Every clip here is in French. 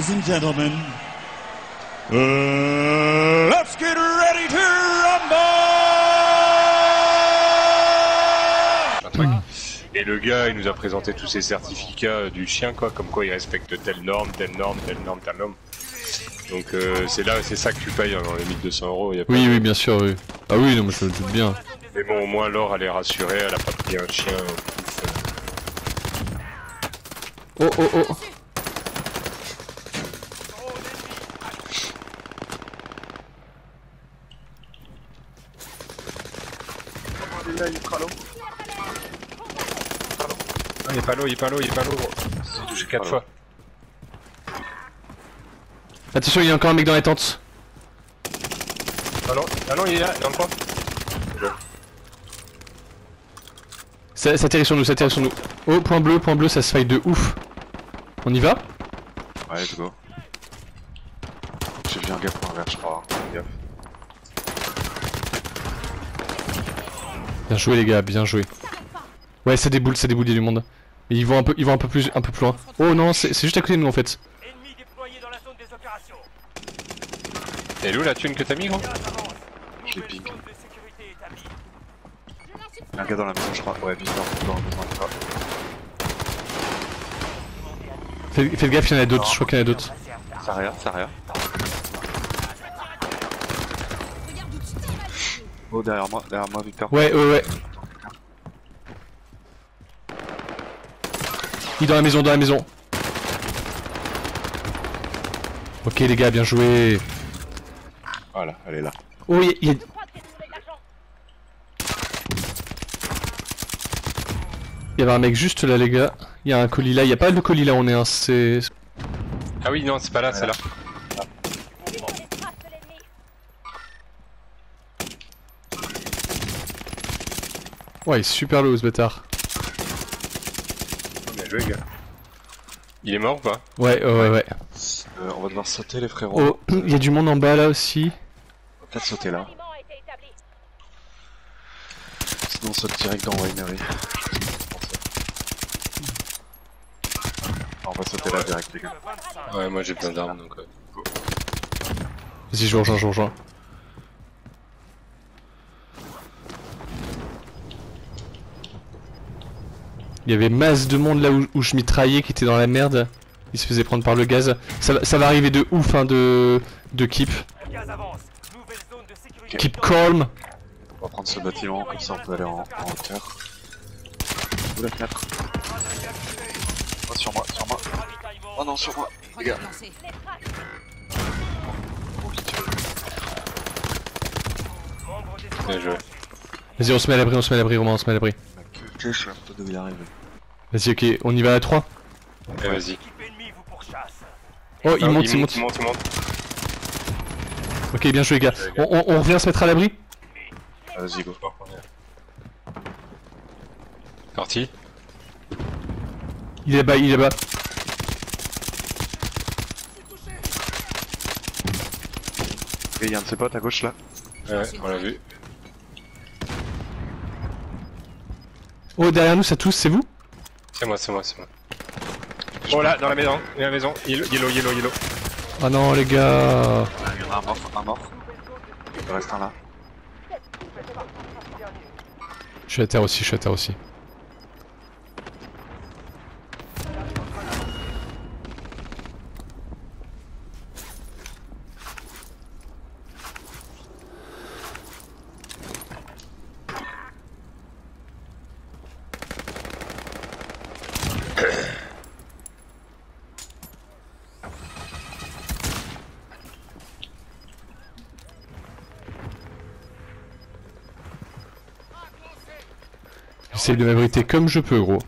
gentlemen, uh, let's get ready to rumble! Et le gars, il nous a présenté tous ses certificats du chien, quoi, comme quoi il respecte telle norme, telle norme, telle norme, telle norme. Donc euh, c'est là, c'est ça que tu payes hein, dans les 1200 euros. y a pas Oui, de- oui, bien sûr, oui. Ah oui, non, mais je le doute bien. Mais bon, au moins Laure, elle est rassurée, elle a pas pris un chien. euh. Oh, oh, oh. Ah, il est pas l'eau, il est pas l'eau, il est pas l'eau. J'ai touché 4 fois. Attention, il y a encore un mec dans la tente. Ah non, ah non, il est là, dans le coin. Ça, ça atterrit sur nous, ça atterrit sur nous. Oh, point bleu, point bleu, ça se fight de ouf. On y va? Ouais, let's go. J'ai vu un gars point vert, je crois. Fais gaffe. Bien joué les gars, bien joué. Ouais, c'est des boules, c'est des boules, il y a du monde. Mais ils vont un peu, ils vont un peu plus, un peu plus loin. Oh non, c'est juste à côté de nous en fait. Et où la thune que t'as mis, gros? Je l'ai ping. Un gars dans la maison, je crois. Ouais, vite, dans, dans la maison, je crois. Faites, faites gaffe, il y en a d'autres, je crois qu'il y en a d'autres. Ça rien, ça rien. Oh, derrière moi, derrière moi, Victor. Ouais, ouais, ouais. Il est dans la maison, dans la maison. Ok les gars, bien joué. Voilà, elle est là. Oh, il y il. Il avait un mec juste là les gars. Il y a un colis là, il y a pas de colis là, on est un c'est... Ah oui, non, c'est pas là, c'est là. Ouais, il est super low ce bâtard. Bien joué, gars. Il est mort ou pas? Ouais, ouais, ouais. ouais. Euh, on va devoir sauter, les frérots. Oh, il y a du monde en bas là aussi. On va peut-être sauter là. Sinon, on saute direct dans Winery. On va sauter là direct, les gars. Ouais, moi j'ai besoin d'armes donc. euh. Vas-y, je vous rejoins, je vous rejoins. Il y avait masse de monde là où, où je mitraillais qui était dans la merde. Il se faisait prendre par le gaz. Ça, va- ça va arriver de ouf hein, de, de keep. Keep calm. On va prendre ce bâtiment, comme ça on peut aller en, en hauteur. Où la fenêtre Oh, sur moi, sur moi. Oh non, sur moi, les gars. Bien joué. Vas-y, on se met à l'abri, on se met à l'abri, Romain, on se met à l'abri. Ok, je suis un peu d'où il arrive. Vas-y, ok, on y va à 3. Allez, vas-y. Oh, il Ah, monte, il monte. il monte, il monte. Ok, bien joué, les gars. On, on- on revient se mettre à l'abri Vas-y, go. Parti. Il est là-bas, il est là-bas. Ok, il y a un de ses potes à gauche là. Ouais, on l'a vu. Oh, derrière nous, ça tous, c'est vous C'est moi, c'est moi, c'est moi. Oh là, dans la maison, dans la maison. Yellow, yellow, yellow, yellow. Oh non, les gars. Il y en a un mort, un mort. Il en reste un là. Je suis à terre aussi, je suis à terre aussi. J'essaie de m'abriter comme je peux, gros.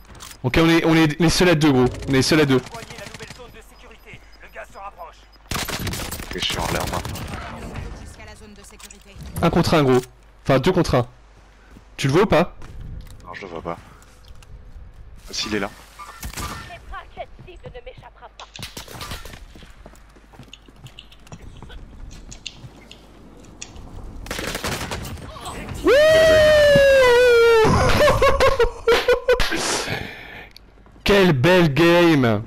Ok, on est, on est les seuls à deux, gros. On est les seuls à deux. Déployez la nouvelle zone de sécurité. Le gaz se rapproche. Ok, je suis en l'air. Un contre un, gros. Enfin, deux contre un. Tu le vois ou pas? Non, je le vois pas. Ah, S'il est là. Quelle belle game